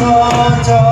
bekap sejuk